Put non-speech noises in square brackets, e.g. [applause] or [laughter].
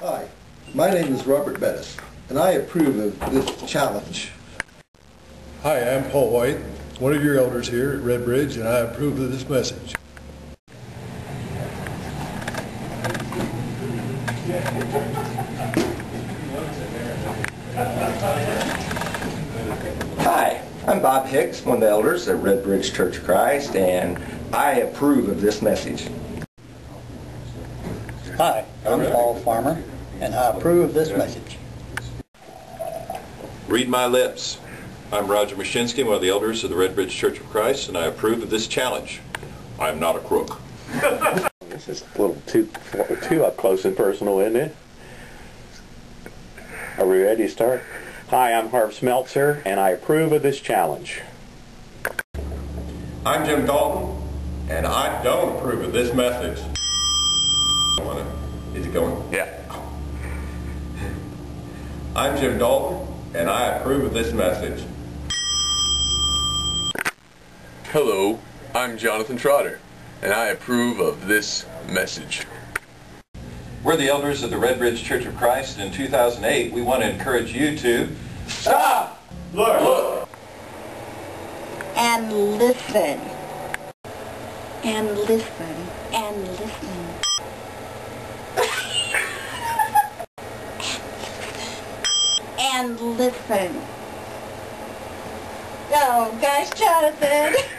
Hi, my name is Robert Bettis, and I approve of this challenge. Hi, I'm Paul White, one of your elders here at Red Bridge, and I approve of this message. Hi, I'm Bob Hicks, one of the elders at Red Bridge Church of Christ, and I approve of this message. Hi, I'm Paul Farmer, and I approve of this message. Read my lips. I'm Roger Mashinsky, one of the elders of the Red Bridge Church of Christ, and I approve of this challenge. I am not a crook. [laughs] This is a little too too up close and personal, isn't it? Are we ready to start? Hi, I'm Harv Smeltzer, and I approve of this challenge. I'm Jim Dalton, and I don't approve of this message. Is it going? Yeah. [laughs] I'm Jim Dalton, and I approve of this message. Hello, I'm Jonathan Trotter, and I approve of this message. We're the elders of the Red Bridge Church of Christ, and in 2008, we want to encourage you to stop, look, look, and listen and listen and listen and listen. Oh gosh, Jonathan. [laughs]